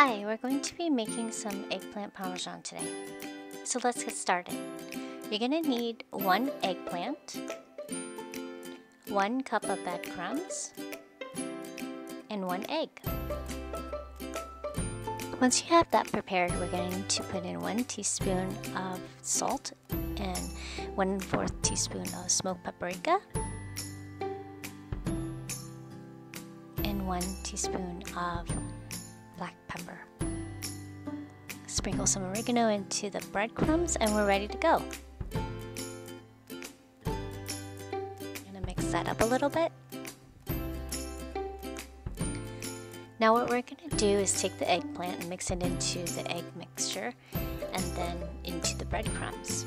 Hi, we're going to be making some eggplant parmesan today. So let's get started. You're going to need one eggplant, one cup of breadcrumbs, and one egg. Once you have that prepared, we're going to put in one teaspoon of salt and one fourth teaspoon of smoked paprika and one teaspoon of black pepper. Sprinkle some oregano into the breadcrumbs and we're ready to go. I'm gonna mix that up a little bit. Now what we're gonna do is take the eggplant and mix it into the egg mixture and then into the breadcrumbs.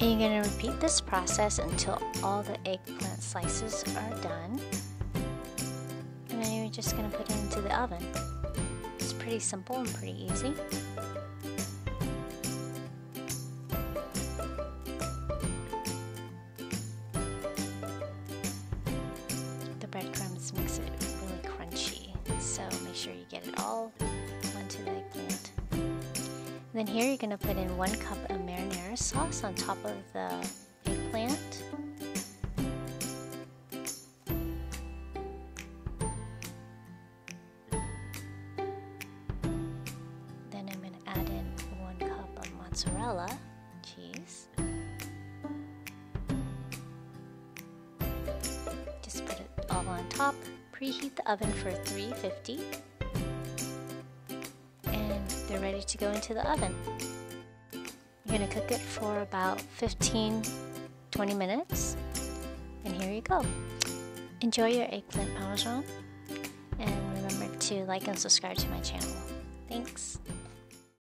And you're going to repeat this process until all the eggplant slices are done just going to put it into the oven. It's pretty simple and pretty easy. The breadcrumbs makes it really crunchy, so make sure you get it all onto the eggplant. And then here you're going to put in one cup of marinara sauce on top of the eggplant. Mozzarella cheese. Just put it all on top. Preheat the oven for 350 and they're ready to go into the oven. You're to cook it for about 15 20 minutes and here you go. Enjoy your eggplant parmesan and remember to like and subscribe to my channel. Thanks.